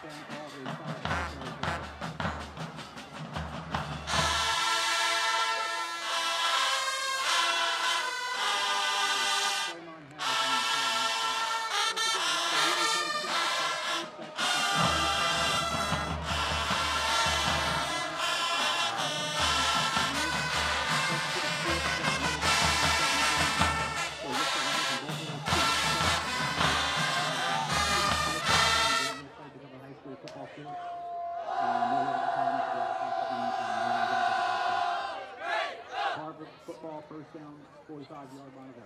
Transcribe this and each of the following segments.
Christian down, 45-yard line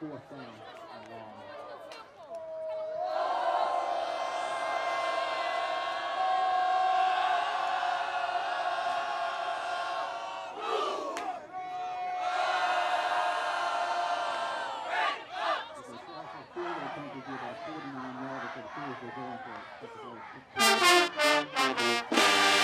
fourth down. Thank you.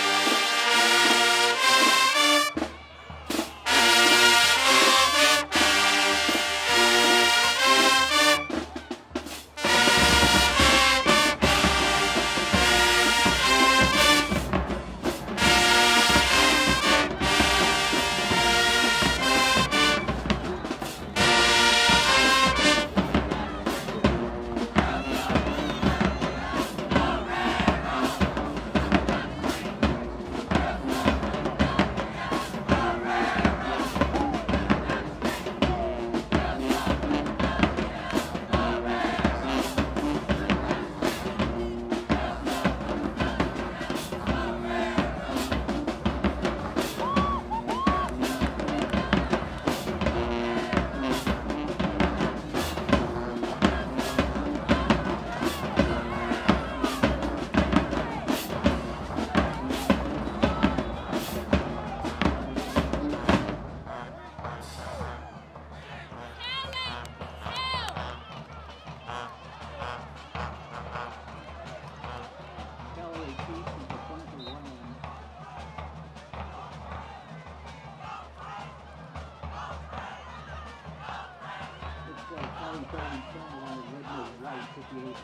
937 on the Redmond Right 58.